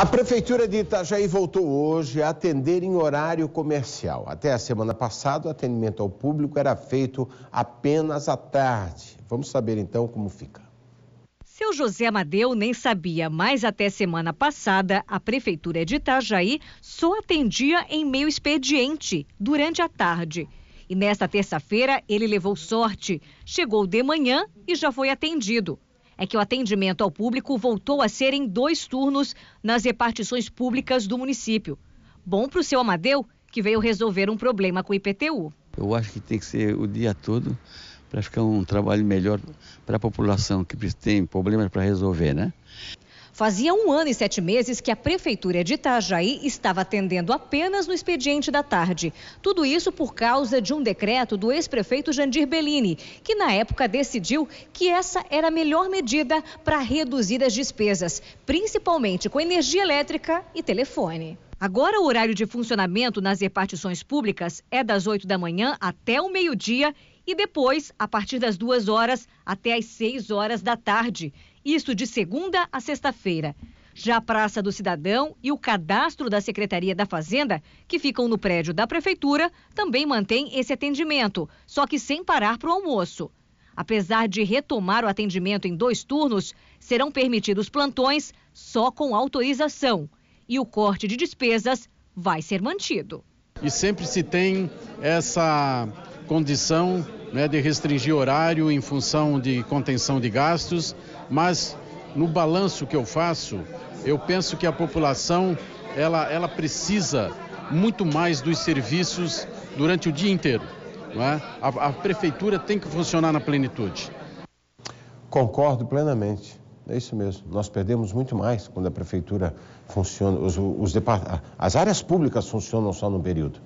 A Prefeitura de Itajaí voltou hoje a atender em horário comercial. Até a semana passada, o atendimento ao público era feito apenas à tarde. Vamos saber então como fica. Seu José Amadeu nem sabia, mas até semana passada, a Prefeitura de Itajaí só atendia em meio expediente, durante a tarde. E nesta terça-feira, ele levou sorte. Chegou de manhã e já foi atendido é que o atendimento ao público voltou a ser em dois turnos nas repartições públicas do município. Bom para o seu Amadeu, que veio resolver um problema com o IPTU. Eu acho que tem que ser o dia todo para ficar um trabalho melhor para a população que tem problemas para resolver, né? Fazia um ano e sete meses que a Prefeitura de Itajaí estava atendendo apenas no expediente da tarde. Tudo isso por causa de um decreto do ex-prefeito Jandir Bellini, que na época decidiu que essa era a melhor medida para reduzir as despesas, principalmente com energia elétrica e telefone. Agora, o horário de funcionamento nas repartições públicas é das 8 da manhã até o meio-dia e depois, a partir das duas horas até as 6 horas da tarde. Isso de segunda a sexta-feira. Já a Praça do Cidadão e o cadastro da Secretaria da Fazenda, que ficam no prédio da Prefeitura, também mantém esse atendimento, só que sem parar para o almoço. Apesar de retomar o atendimento em dois turnos, serão permitidos plantões só com autorização. E o corte de despesas vai ser mantido. E sempre se tem essa condição né, de restringir horário em função de contenção de gastos, mas no balanço que eu faço, eu penso que a população ela, ela precisa muito mais dos serviços durante o dia inteiro. É? a, a prefeitura tem que funcionar na plenitude. Concordo plenamente. É isso mesmo. Nós perdemos muito mais quando a prefeitura funciona, os, os, as áreas públicas funcionam só no período.